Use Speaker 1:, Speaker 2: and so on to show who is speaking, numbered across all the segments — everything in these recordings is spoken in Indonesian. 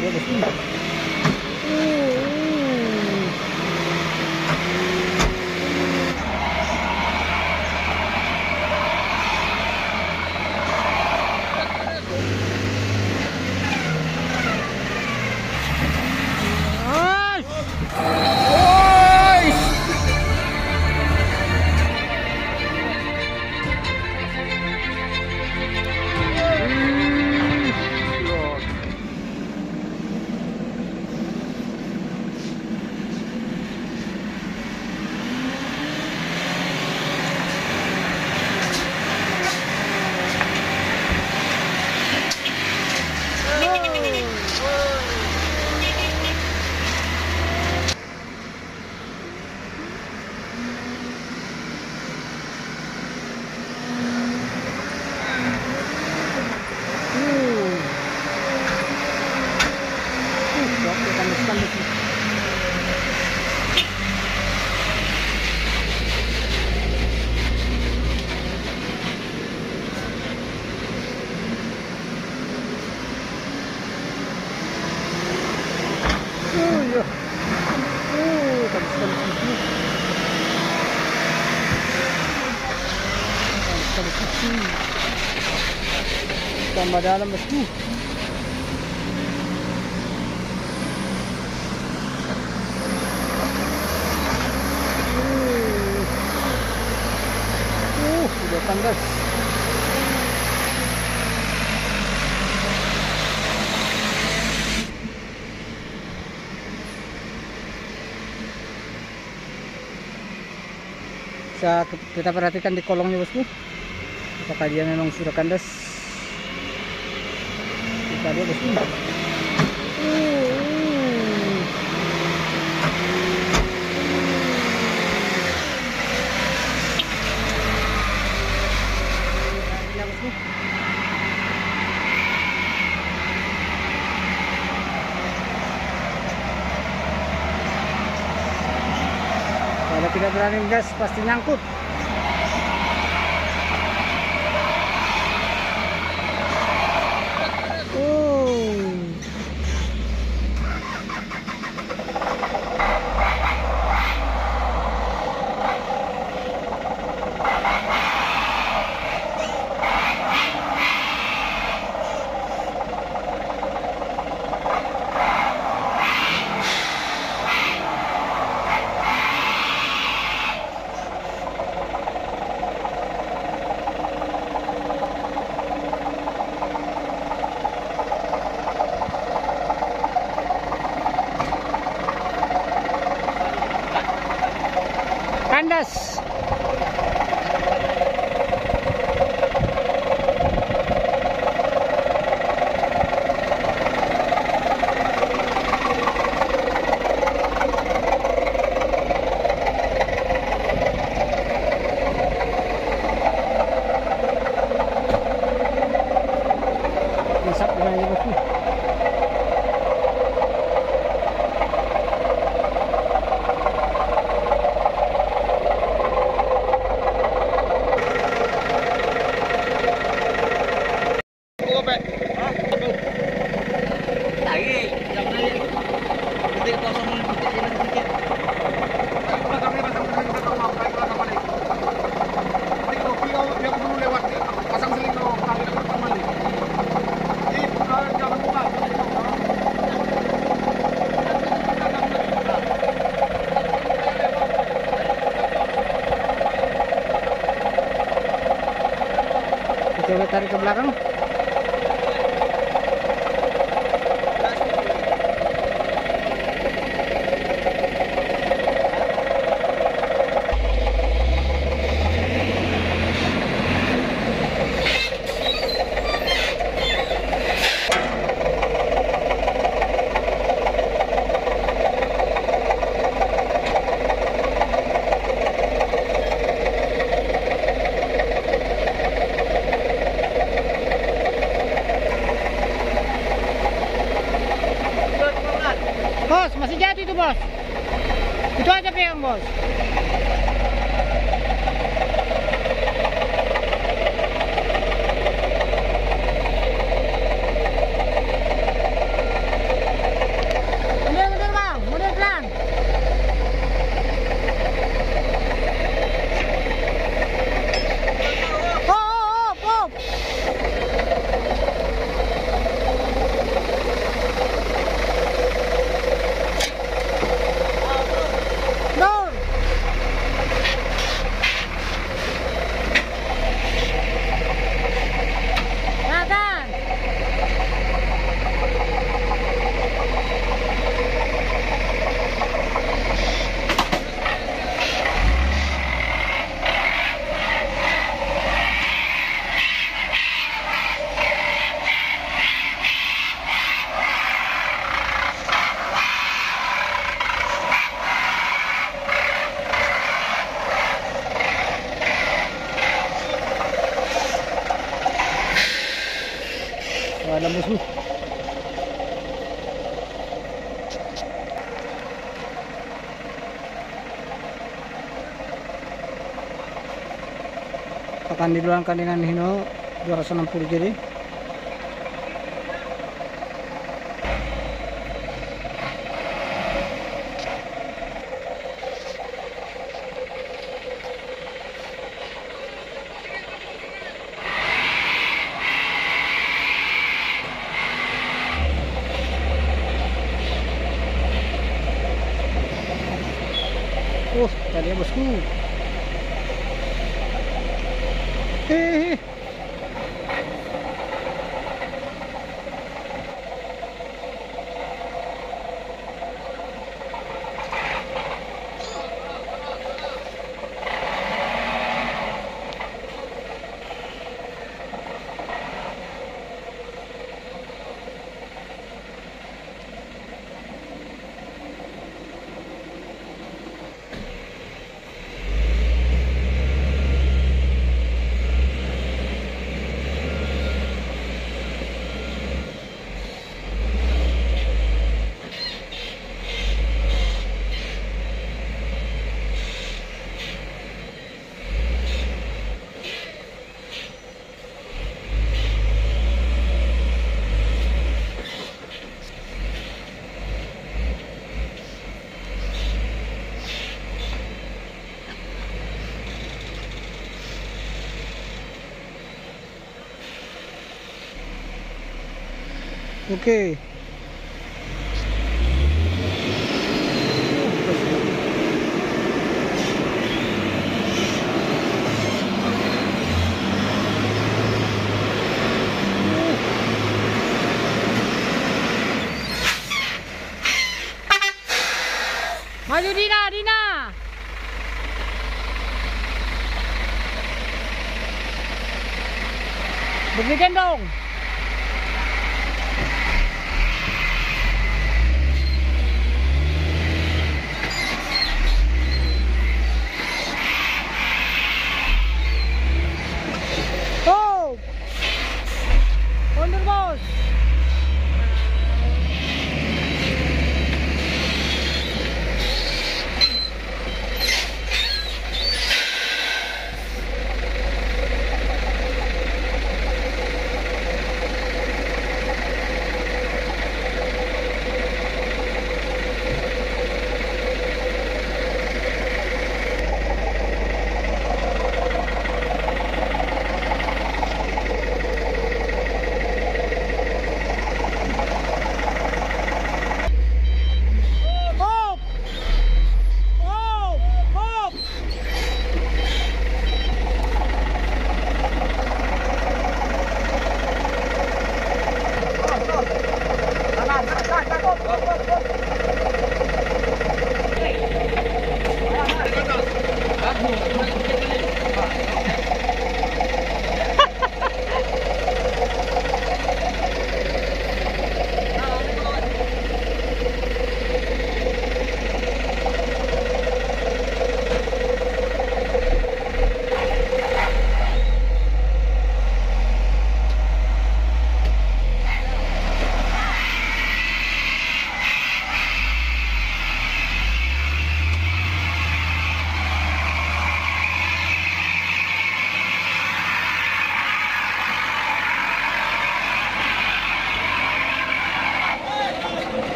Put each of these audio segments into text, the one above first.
Speaker 1: dia bosku uh, tambah dalam uh, udah kandas bisa kita perhatikan di kolongnya bosku apakah dia memang sudah kandas lihat bosku kalau tidak berani gas pasti nyangkut kandas Coba tarik ke belakang. Bos, masih jatuh itu bos. Itu aja pegang bos. ada musuh akan diluangkan dengan Hino 260 jadi Uh, tadi ya bosku.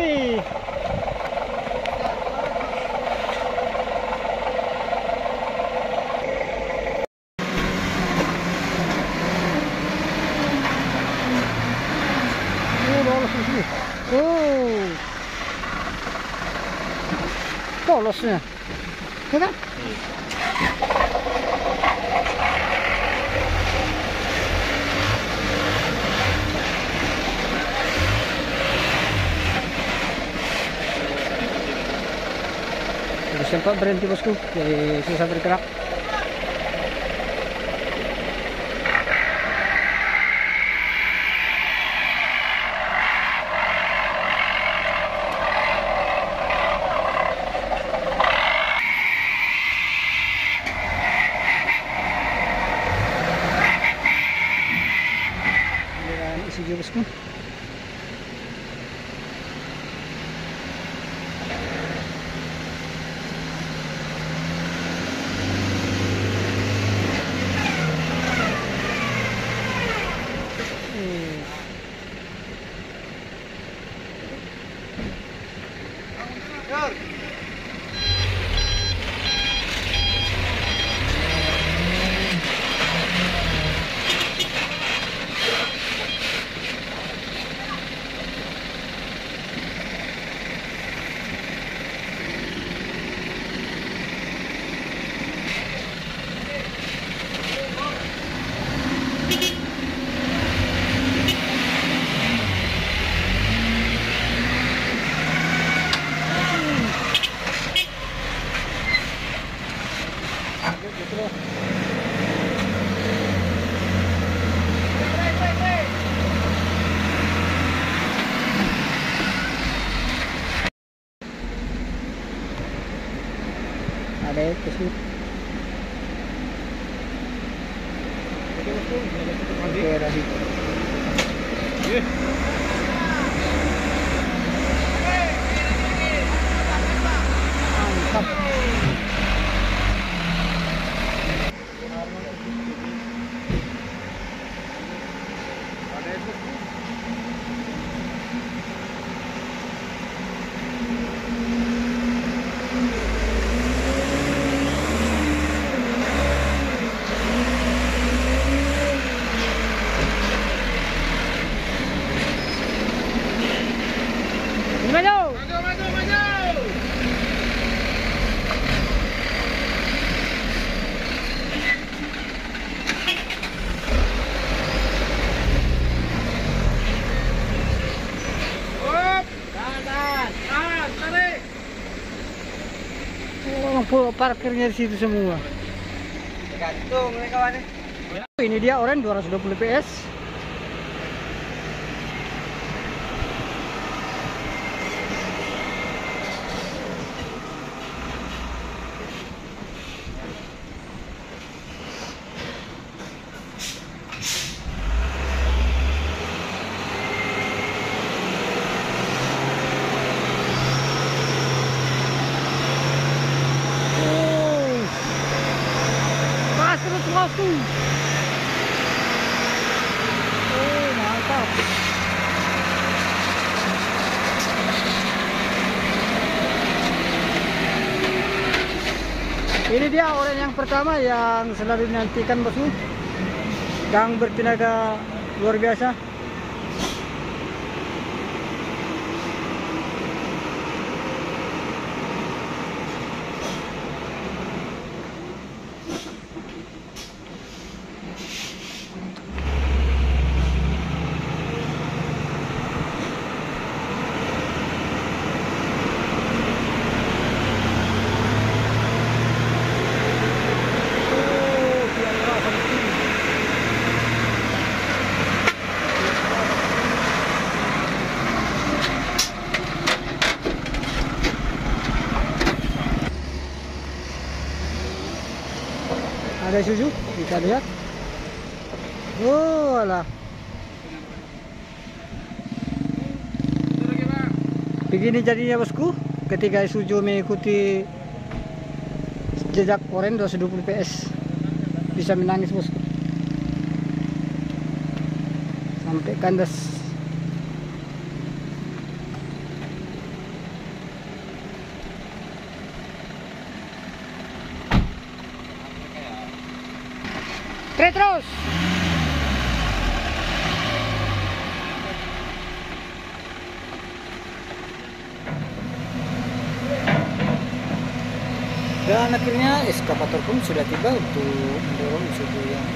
Speaker 1: Yang narik nanti. Oh, lolos di sini.
Speaker 2: Şampan Brand Divas'ku
Speaker 1: size haber. Parkirnya di situ semua
Speaker 2: Gantung nih kawannya.
Speaker 1: ini dia orange 220 PS Oh. Gas terus bosku. Oh, mantap. Ini dia orang yang pertama yang selalu dinantikan bosku. Yang bertenaga luar biasa. Ada susu, kita lihat. Oh,
Speaker 2: Pak.
Speaker 1: Begini jadinya bosku. Ketika Isuzu mengikuti jejak Oren 220 PS bisa menangis bosku. Sampai kandas Dan akhirnya eskavator pun sudah tiba untuk mendorong Isuzu yang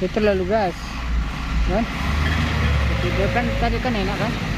Speaker 1: Dia terlalu gas. Kan? Dia kan tadi kan enak kan?